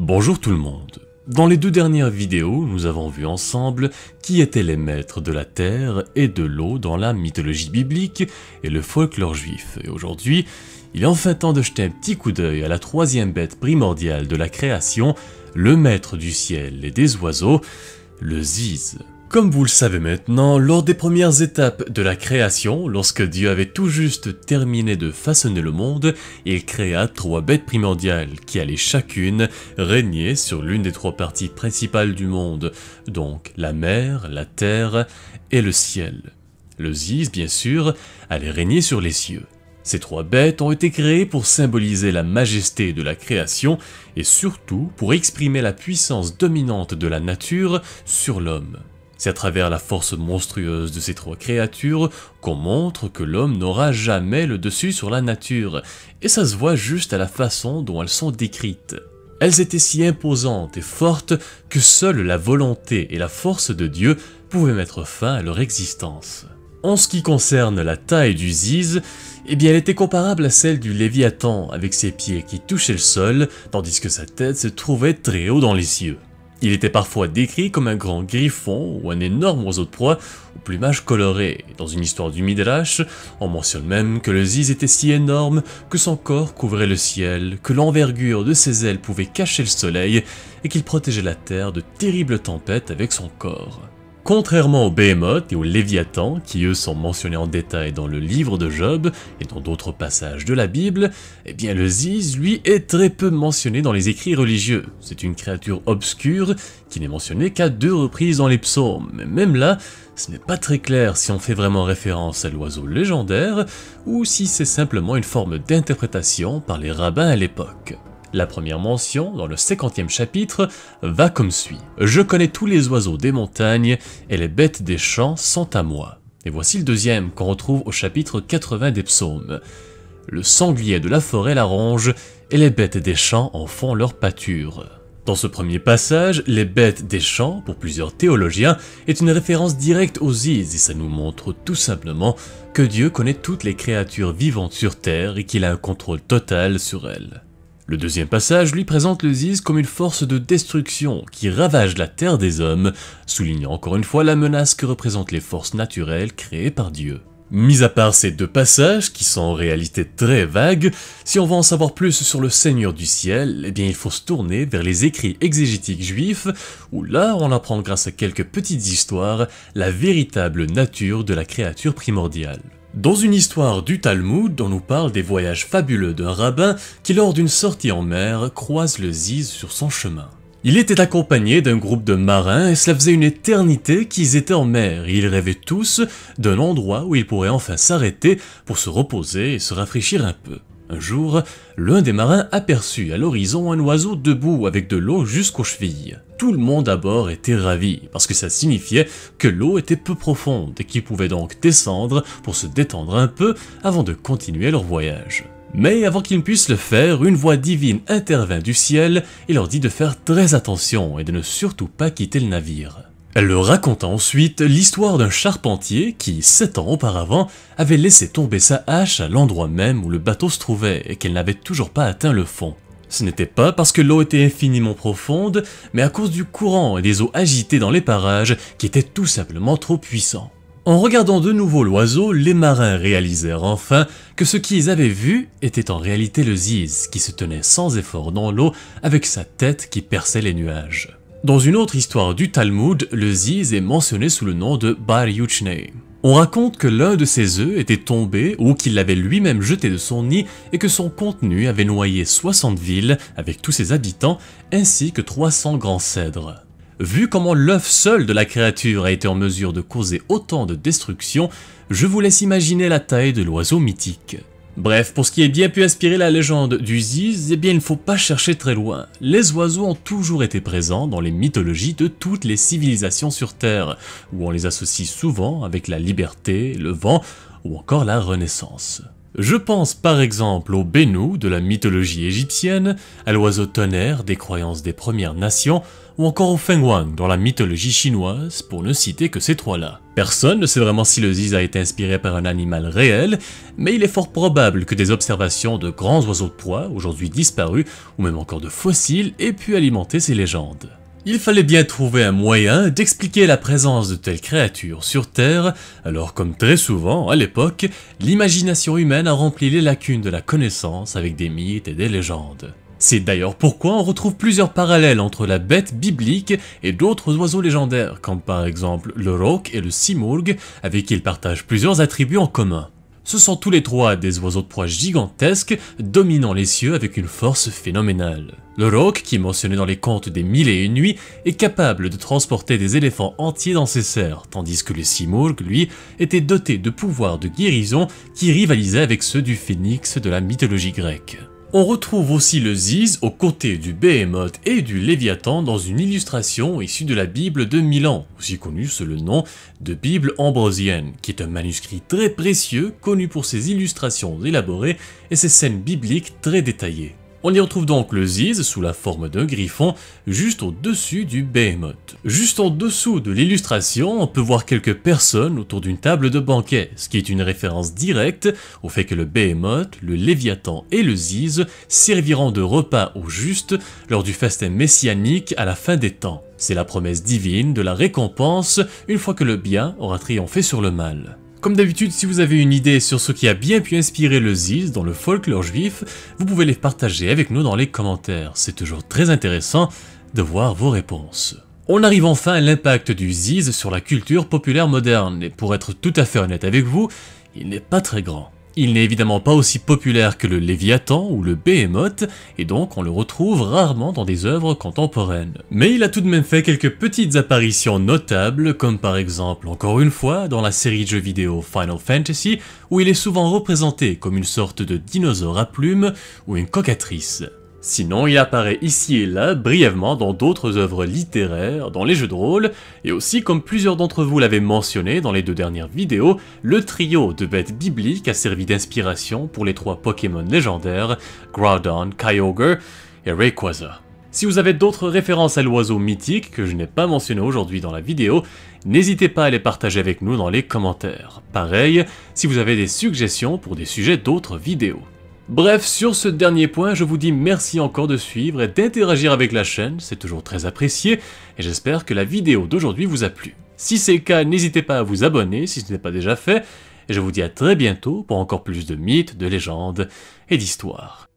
Bonjour tout le monde. Dans les deux dernières vidéos, nous avons vu ensemble qui étaient les maîtres de la terre et de l'eau dans la mythologie biblique et le folklore juif. Et aujourd'hui, il est enfin temps de jeter un petit coup d'œil à la troisième bête primordiale de la création, le maître du ciel et des oiseaux, le Ziz. Comme vous le savez maintenant, lors des premières étapes de la création, lorsque Dieu avait tout juste terminé de façonner le monde, il créa trois bêtes primordiales qui allaient chacune régner sur l'une des trois parties principales du monde, donc la mer, la terre et le ciel. Le Ziz, bien sûr, allait régner sur les cieux. Ces trois bêtes ont été créées pour symboliser la majesté de la création et surtout pour exprimer la puissance dominante de la nature sur l'homme. C'est à travers la force monstrueuse de ces trois créatures qu'on montre que l'homme n'aura jamais le dessus sur la nature, et ça se voit juste à la façon dont elles sont décrites. Elles étaient si imposantes et fortes que seule la volonté et la force de Dieu pouvaient mettre fin à leur existence. En ce qui concerne la taille du Ziz, eh bien elle était comparable à celle du Léviathan avec ses pieds qui touchaient le sol, tandis que sa tête se trouvait très haut dans les cieux. Il était parfois décrit comme un grand griffon ou un énorme oiseau de proie au plumage coloré. Dans une histoire du Midrash, on mentionne même que le Ziz était si énorme que son corps couvrait le ciel, que l'envergure de ses ailes pouvait cacher le soleil et qu'il protégeait la terre de terribles tempêtes avec son corps. Contrairement au Behemoth et au Léviathan, qui eux sont mentionnés en détail dans le livre de Job et dans d'autres passages de la Bible, eh bien le Ziz, lui, est très peu mentionné dans les écrits religieux. C'est une créature obscure qui n'est mentionnée qu'à deux reprises dans les psaumes, mais même là, ce n'est pas très clair si on fait vraiment référence à l'oiseau légendaire ou si c'est simplement une forme d'interprétation par les rabbins à l'époque. La première mention, dans le 50e chapitre, va comme suit. Je connais tous les oiseaux des montagnes, et les bêtes des champs sont à moi. Et voici le deuxième, qu'on retrouve au chapitre 80 des psaumes. Le sanglier de la forêt la ronge, et les bêtes des champs en font leur pâture. Dans ce premier passage, les bêtes des champs, pour plusieurs théologiens, est une référence directe aux Is, et ça nous montre tout simplement que Dieu connaît toutes les créatures vivantes sur Terre et qu'il a un contrôle total sur elles. Le deuxième passage lui présente le Ziz comme une force de destruction qui ravage la terre des hommes, soulignant encore une fois la menace que représentent les forces naturelles créées par Dieu. Mis à part ces deux passages, qui sont en réalité très vagues, si on veut en savoir plus sur le Seigneur du ciel, eh bien il faut se tourner vers les écrits exégétiques juifs, où là on apprend grâce à quelques petites histoires la véritable nature de la créature primordiale. Dans une histoire du Talmud, on nous parle des voyages fabuleux d'un rabbin qui lors d'une sortie en mer croise le Ziz sur son chemin. Il était accompagné d'un groupe de marins et cela faisait une éternité qu'ils étaient en mer ils rêvaient tous d'un endroit où ils pourraient enfin s'arrêter pour se reposer et se rafraîchir un peu. Un jour, l'un des marins aperçut à l'horizon un oiseau debout avec de l'eau jusqu'aux chevilles. Tout le monde à bord était ravi, parce que ça signifiait que l'eau était peu profonde et qu'ils pouvaient donc descendre pour se détendre un peu avant de continuer leur voyage. Mais avant qu'ils ne puissent le faire, une voix divine intervint du ciel et leur dit de faire très attention et de ne surtout pas quitter le navire. Elle leur raconta ensuite l'histoire d'un charpentier qui, sept ans auparavant, avait laissé tomber sa hache à l'endroit même où le bateau se trouvait et qu'elle n'avait toujours pas atteint le fond. Ce n'était pas parce que l'eau était infiniment profonde, mais à cause du courant et des eaux agitées dans les parages qui étaient tout simplement trop puissants. En regardant de nouveau l'oiseau, les marins réalisèrent enfin que ce qu'ils avaient vu était en réalité le Ziz qui se tenait sans effort dans l'eau avec sa tête qui perçait les nuages. Dans une autre histoire du Talmud, le Ziz est mentionné sous le nom de Bar Yuchnei. On raconte que l'un de ses œufs était tombé ou qu'il l'avait lui-même jeté de son nid et que son contenu avait noyé 60 villes avec tous ses habitants ainsi que 300 grands cèdres. Vu comment l'œuf seul de la créature a été en mesure de causer autant de destruction, je vous laisse imaginer la taille de l'oiseau mythique. Bref, pour ce qui est bien pu inspirer la légende du Ziz, eh bien il ne faut pas chercher très loin. Les oiseaux ont toujours été présents dans les mythologies de toutes les civilisations sur Terre, où on les associe souvent avec la liberté, le vent ou encore la renaissance. Je pense par exemple au Bennu de la mythologie égyptienne, à l'oiseau tonnerre des croyances des Premières Nations, ou encore au Fenghuang dans la mythologie chinoise, pour ne citer que ces trois-là. Personne ne sait vraiment si le ziz a été inspiré par un animal réel, mais il est fort probable que des observations de grands oiseaux de proie, aujourd'hui disparus, ou même encore de fossiles, aient pu alimenter ces légendes. Il fallait bien trouver un moyen d'expliquer la présence de telles créatures sur Terre, alors comme très souvent, à l'époque, l'imagination humaine a rempli les lacunes de la connaissance avec des mythes et des légendes. C'est d'ailleurs pourquoi on retrouve plusieurs parallèles entre la bête biblique et d'autres oiseaux légendaires, comme par exemple le roc et le simurgh, avec qui ils partagent plusieurs attributs en commun. Ce sont tous les trois des oiseaux de proie gigantesques, dominant les cieux avec une force phénoménale. Le roc, qui est mentionné dans les contes des Mille et Une Nuits, est capable de transporter des éléphants entiers dans ses serres, tandis que le Simurgh, lui, était doté de pouvoirs de guérison qui rivalisaient avec ceux du phénix de la mythologie grecque. On retrouve aussi le Ziz aux côtés du Behemoth et du Léviathan dans une illustration issue de la Bible de Milan, aussi connue sous le nom de Bible ambrosienne, qui est un manuscrit très précieux connu pour ses illustrations élaborées et ses scènes bibliques très détaillées. On y retrouve donc le Ziz sous la forme d'un griffon juste au-dessus du Behemoth. Juste en dessous de l'illustration, on peut voir quelques personnes autour d'une table de banquet, ce qui est une référence directe au fait que le Behemoth, le Léviathan et le Ziz serviront de repas au juste lors du festin messianique à la fin des temps. C'est la promesse divine de la récompense une fois que le bien aura triomphé sur le mal. Comme d'habitude, si vous avez une idée sur ce qui a bien pu inspirer le Ziz dans le folklore juif, vous pouvez les partager avec nous dans les commentaires. C'est toujours très intéressant de voir vos réponses. On arrive enfin à l'impact du Ziz sur la culture populaire moderne, et pour être tout à fait honnête avec vous, il n'est pas très grand. Il n'est évidemment pas aussi populaire que le Léviathan ou le Behemoth, et donc on le retrouve rarement dans des œuvres contemporaines. Mais il a tout de même fait quelques petites apparitions notables, comme par exemple, encore une fois, dans la série de jeux vidéo Final Fantasy, où il est souvent représenté comme une sorte de dinosaure à plumes ou une cocatrice. Sinon, il apparaît ici et là brièvement dans d'autres œuvres littéraires, dans les jeux de rôle, et aussi comme plusieurs d'entre vous l'avaient mentionné dans les deux dernières vidéos, le trio de bêtes bibliques a servi d'inspiration pour les trois Pokémon légendaires, Groudon, Kyogre et Rayquaza. Si vous avez d'autres références à l'oiseau mythique que je n'ai pas mentionné aujourd'hui dans la vidéo, n'hésitez pas à les partager avec nous dans les commentaires. Pareil, si vous avez des suggestions pour des sujets d'autres vidéos. Bref, sur ce dernier point, je vous dis merci encore de suivre et d'interagir avec la chaîne, c'est toujours très apprécié, et j'espère que la vidéo d'aujourd'hui vous a plu. Si c'est le cas, n'hésitez pas à vous abonner si ce n'est pas déjà fait, et je vous dis à très bientôt pour encore plus de mythes, de légendes et d'histoires.